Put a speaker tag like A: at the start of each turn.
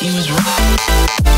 A: he was right.